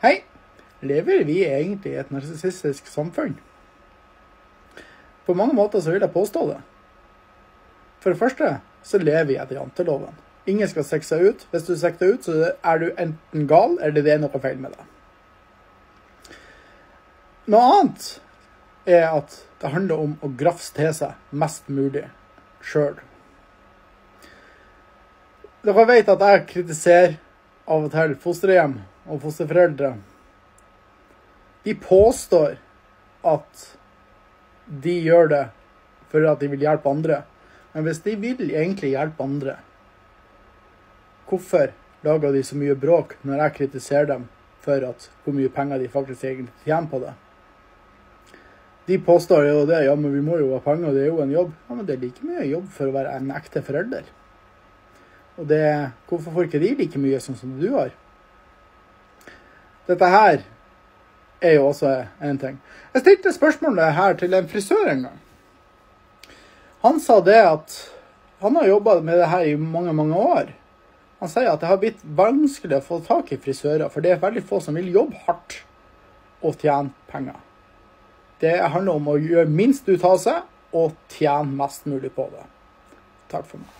Hei! Lever vi egentlig i et narsissistisk samfunn? På mange måter så vil jeg påstå det. For det første så lever vi etter janteloven. Ingen skal strekke seg ut. Hvis du strekker deg ut, så er du enten gal, eller det er noe feil med deg. Noe annet er at det handler om å grafse til seg mest mulig sjøl. Dere vet at jeg kritiserer av og til fosterhjem og fosterforeldre. De påstår at de gjør det for at de vil hjelpe andre. Men hvis de vil egentlig hjelpe andre, hvorfor lager de så mye bråk når jeg kritiserer dem for at hvor mye penger de faktisk egentlig tjener på det? De påstår jo det, ja, men vi må jo ha penger, det er jo en jobb. Ja, men det er like mye jobb for å være en ekte forelder. Og det, hvorfor får ikke de like mye sånn som du har? Dette her er jo også en ting. Jeg stilte spørsmålet her til en frisør en gang. Han sa det at han har jobba med det her i mange, mange år. Han sier at det har blitt vanskelig å få tak i frisører, for det er veldig få som vil jobbe hardt og tjene penger. Det handler om å gjøre minst ut av seg og tjene mest mulig på det. Takk for meg.